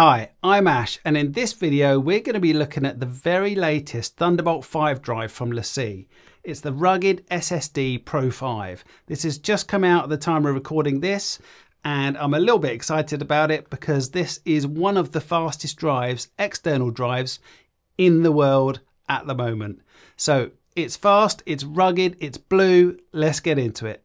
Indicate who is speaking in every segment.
Speaker 1: Hi, I'm Ash and in this video we're going to be looking at the very latest Thunderbolt 5 drive from LaCie. It's the rugged SSD Pro 5. This has just come out at the time of recording this and I'm a little bit excited about it because this is one of the fastest drives, external drives, in the world at the moment. So it's fast, it's rugged, it's blue, let's get into it.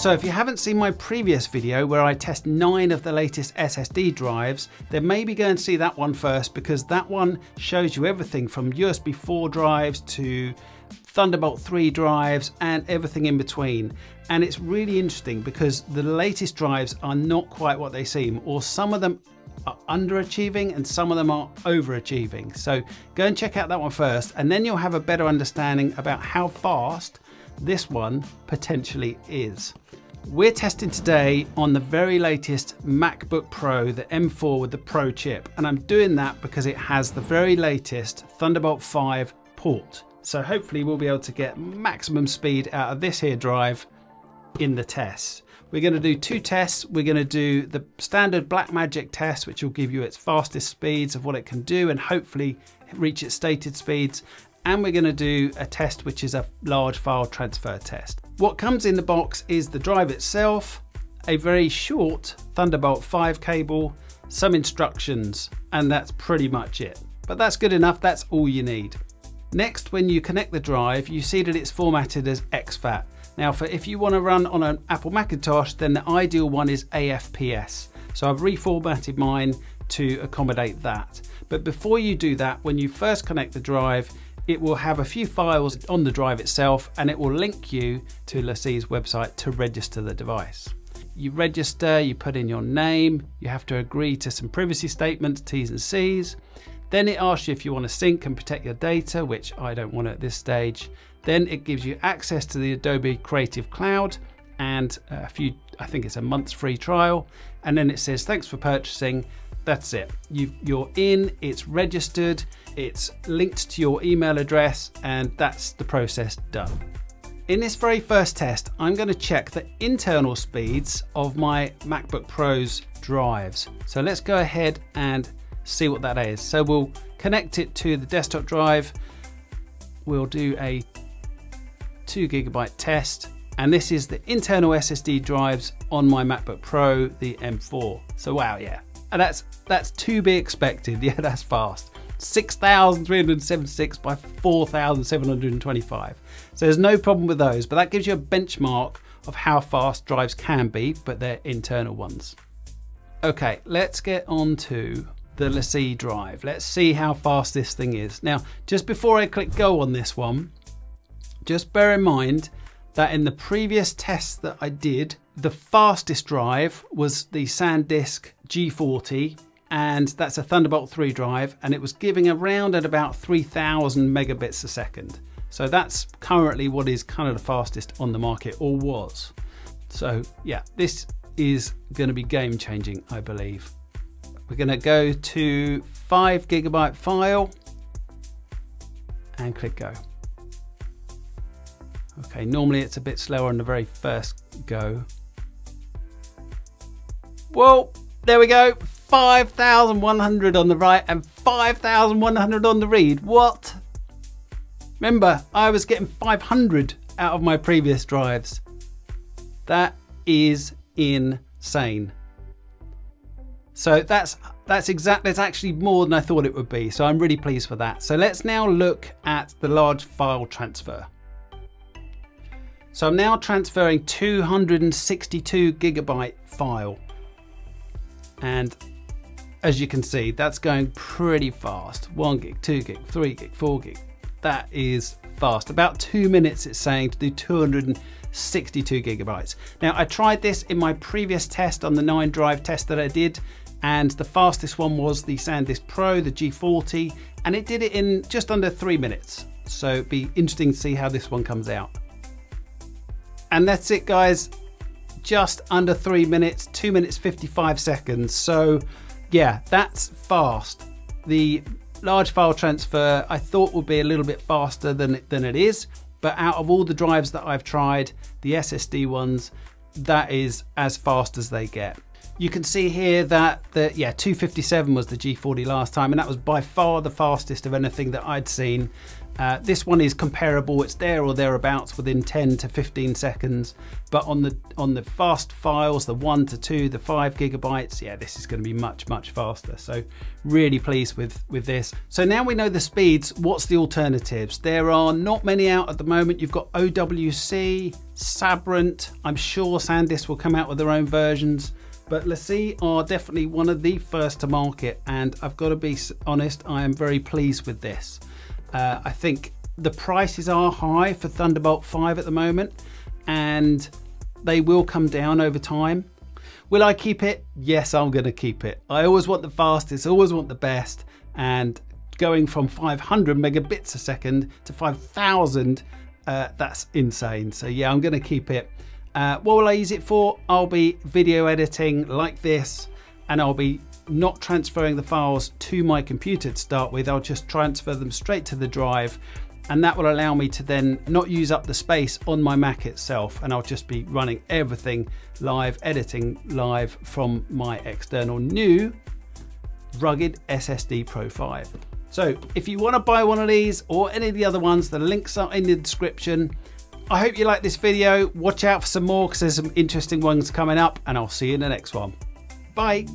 Speaker 1: So if you haven't seen my previous video where I test nine of the latest SSD drives, then maybe go and see that one first because that one shows you everything from USB 4 drives to Thunderbolt 3 drives and everything in between. And it's really interesting because the latest drives are not quite what they seem, or some of them are underachieving and some of them are overachieving. So go and check out that one first, and then you'll have a better understanding about how fast this one potentially is. We're testing today on the very latest MacBook Pro, the M4 with the Pro chip, and I'm doing that because it has the very latest Thunderbolt 5 port. So hopefully we'll be able to get maximum speed out of this here drive in the test. We're going to do two tests. We're going to do the standard Blackmagic test, which will give you its fastest speeds of what it can do and hopefully reach its stated speeds and we're going to do a test which is a large file transfer test. What comes in the box is the drive itself, a very short Thunderbolt 5 cable, some instructions, and that's pretty much it. But that's good enough, that's all you need. Next, when you connect the drive, you see that it's formatted as exFAT. Now, for if you want to run on an Apple Macintosh, then the ideal one is AFPS. So I've reformatted mine to accommodate that. But before you do that, when you first connect the drive, it will have a few files on the drive itself and it will link you to LaCie's website to register the device. You register, you put in your name, you have to agree to some privacy statements, T's and C's. Then it asks you if you want to sync and protect your data, which I don't want at this stage. Then it gives you access to the Adobe Creative Cloud and a few, I think it's a month's free trial. And then it says, thanks for purchasing. That's it. you are in, it's registered, it's linked to your email address, and that's the process done. In this very first test, I'm going to check the internal speeds of my MacBook Pro's drives. So let's go ahead and see what that is. So we'll connect it to the desktop drive. We'll do a two gigabyte test. And this is the internal SSD drives on my MacBook Pro, the M4. So wow, yeah, and that's that's to be expected. Yeah, that's fast. 6,376 by 4,725. So there's no problem with those, but that gives you a benchmark of how fast drives can be, but they're internal ones. Okay, let's get on to the LaCie drive. Let's see how fast this thing is. Now, just before I click go on this one, just bear in mind that in the previous tests that I did, the fastest drive was the SanDisk G40 and that's a Thunderbolt 3 drive and it was giving around at about 3000 megabits a second. So that's currently what is kind of the fastest on the market or was. So yeah, this is going to be game changing, I believe. We're going to go to 5 gigabyte file and click go. Okay, normally it's a bit slower on the very first go. Well, there we go. 5,100 on the write and 5,100 on the read. What? Remember, I was getting 500 out of my previous drives. That is insane. So that's that's exactly that's actually more than I thought it would be. So I'm really pleased for that. So let's now look at the large file transfer. So I'm now transferring 262 gigabyte file. And as you can see, that's going pretty fast. One gig, two gig, three gig, four gig. That is fast. About two minutes it's saying to do 262 gigabytes. Now I tried this in my previous test on the nine drive test that I did and the fastest one was the SanDisk Pro, the G40, and it did it in just under three minutes. So it'd be interesting to see how this one comes out. And that's it guys, just under three minutes, two minutes 55 seconds. So yeah, that's fast. The large file transfer I thought would be a little bit faster than, than it is, but out of all the drives that I've tried, the SSD ones, that is as fast as they get. You can see here that the yeah 257 was the G40 last time, and that was by far the fastest of anything that I'd seen. Uh, this one is comparable; it's there or thereabouts within 10 to 15 seconds. But on the on the fast files, the one to two, the five gigabytes, yeah, this is going to be much much faster. So really pleased with with this. So now we know the speeds. What's the alternatives? There are not many out at the moment. You've got OWC, Sabrent. I'm sure SanDisk will come out with their own versions but LaCie are definitely one of the first to market and I've got to be honest I am very pleased with this. Uh, I think the prices are high for Thunderbolt 5 at the moment and they will come down over time. Will I keep it? Yes I'm gonna keep it. I always want the fastest always want the best and going from 500 megabits a second to 5000 uh, that's insane. So yeah I'm gonna keep it uh, what will I use it for? I'll be video editing like this and I'll be not transferring the files to my computer to start with. I'll just transfer them straight to the drive and that will allow me to then not use up the space on my Mac itself and I'll just be running everything live, editing live from my external new rugged SSD Pro 5. So if you want to buy one of these or any of the other ones, the links are in the description. I hope you like this video. Watch out for some more because there's some interesting ones coming up and I'll see you in the next one. Bye.